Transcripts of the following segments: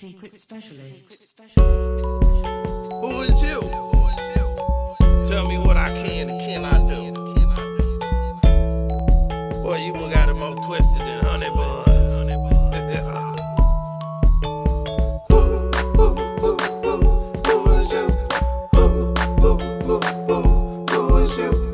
Secret specialist. Who is you? Tell me what I can and cannot do. Boy, you one got it more twisted than honey buns. Who is you? Who is you?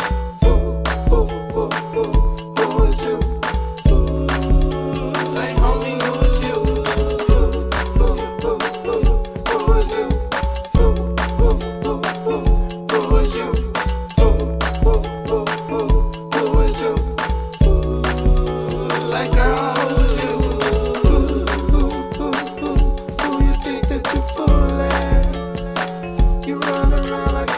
Run around like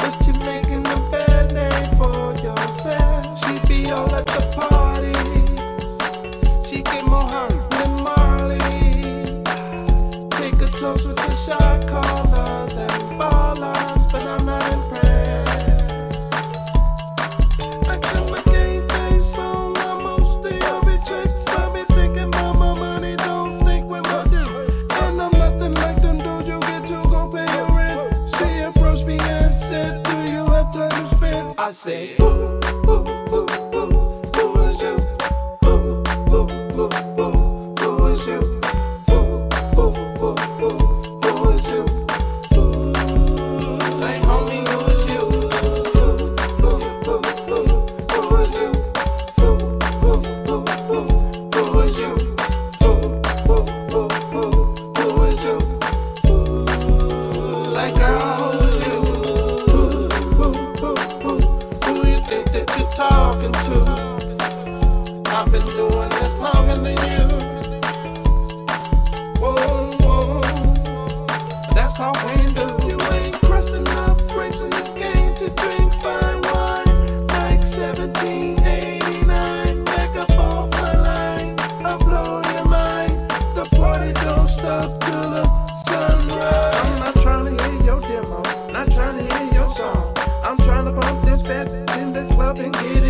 but you making a bad name for yourself. She be all at the parties. She get more than Marley. Take a toast with shot callers I ooh, talking to? I've been doing this longer than you. Whoa, whoa, that's how we do. You ain't crushed enough grapes in this game to drink fine wine. Like 1789, back up off my line. I'll blow your mind. The party don't stop till the sunrise. I'm not trying to hear your demo, not trying to hear your song. I'm trying to pump this fat in the club and get